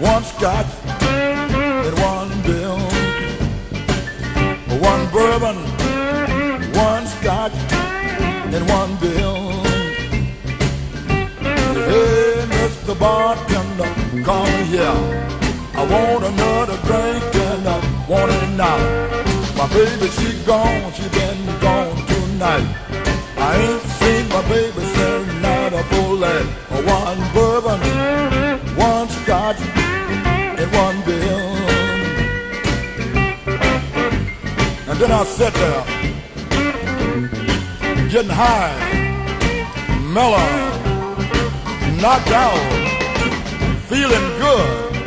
One scotch and one bill. One bourbon, one scotch and one bill. Hey, Mr. Bartender, come here. I want another drink and I want it now. My baby, she gone, she been gone tonight. I ain't seen my baby since night of bullet. One bourbon, one scotch. Then I sat there, getting high, mellow, knocked out, feeling good.